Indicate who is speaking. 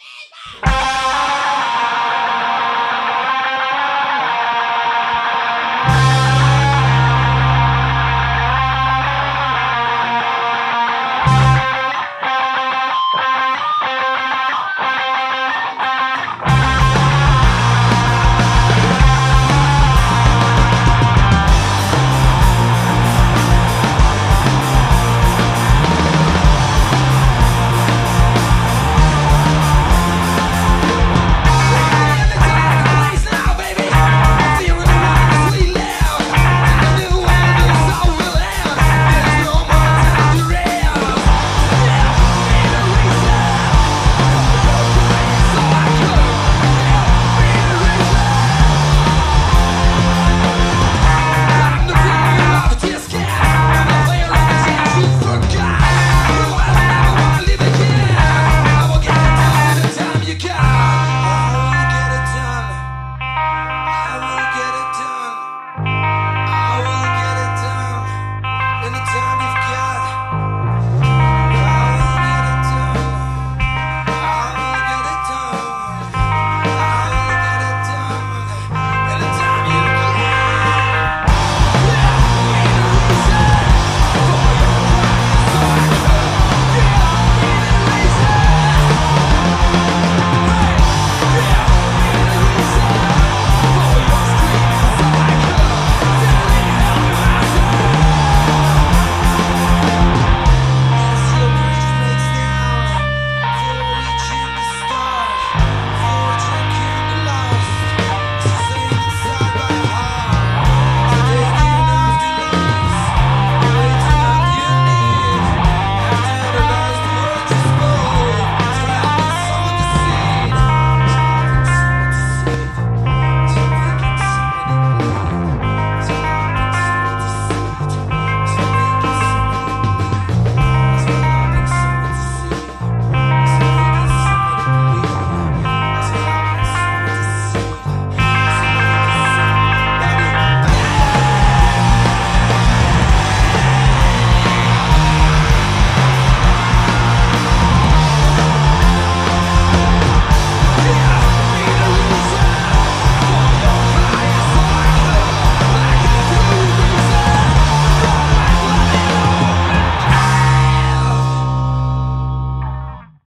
Speaker 1: Hey,